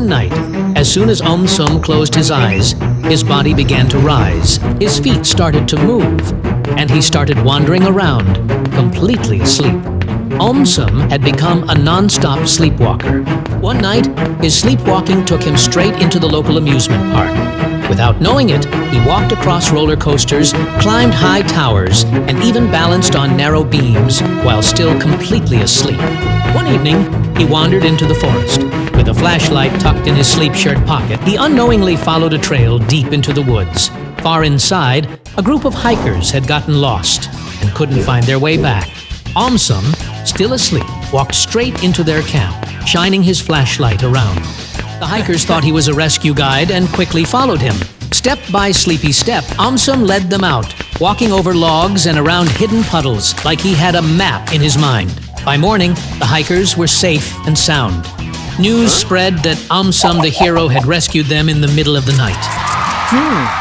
One night, as soon as AumSum closed his eyes, his body began to rise, his feet started to move, and he started wandering around, completely asleep. AumSum had become a non-stop sleepwalker. One night, his sleepwalking took him straight into the local amusement park. Without knowing it, he walked across roller coasters, climbed high towers, and even balanced on narrow beams while still completely asleep. One evening, he wandered into the forest. With a flashlight tucked in his sleep shirt pocket, he unknowingly followed a trail deep into the woods. Far inside, a group of hikers had gotten lost and couldn't find their way back. AumSum, still asleep, walked straight into their camp, shining his flashlight around. The hikers thought he was a rescue guide and quickly followed him. Step by sleepy step, AumSum led them out, walking over logs and around hidden puddles like he had a map in his mind. By morning, the hikers were safe and sound. News spread that AumSum the hero had rescued them in the middle of the night. Hmm.